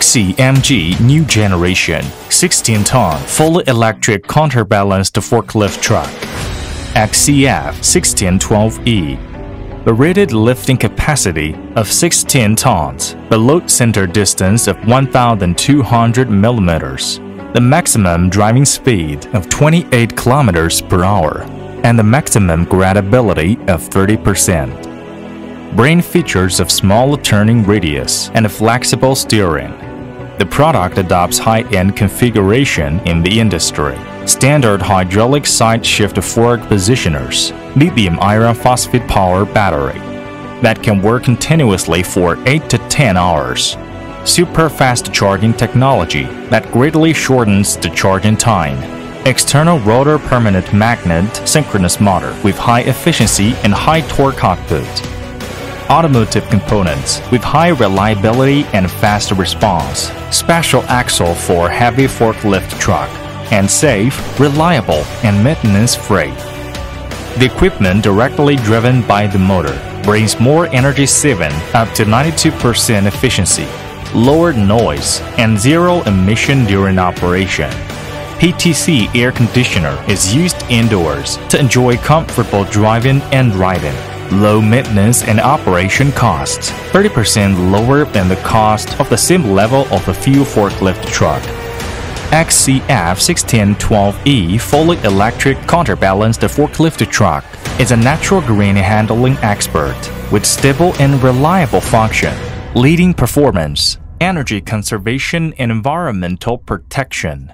XCMG New Generation 16-ton fully electric counterbalanced forklift truck. XCF 1612E. The rated lifting capacity of 16 tons, the load center distance of 1,200 millimeters, the maximum driving speed of 28 kilometers per hour, and the maximum gradability of 30% brain features of small turning radius and a flexible steering. The product adopts high-end configuration in the industry. Standard hydraulic side shift fork positioners, lithium iron phosphate power battery that can work continuously for 8 to 10 hours. Super fast charging technology that greatly shortens the charging time. External rotor permanent magnet synchronous motor with high efficiency and high torque output automotive components with high reliability and fast response, special axle for heavy forklift truck, and safe, reliable, and maintenance-free. The equipment directly driven by the motor brings more energy saving up to 92% efficiency, lower noise, and zero emission during operation. PTC air conditioner is used indoors to enjoy comfortable driving and riding low maintenance and operation costs, 30% lower than the cost of the same level of a fuel forklift truck. XCF 1612E fully electric counterbalanced forklift truck is a natural green handling expert with stable and reliable function, leading performance, energy conservation and environmental protection.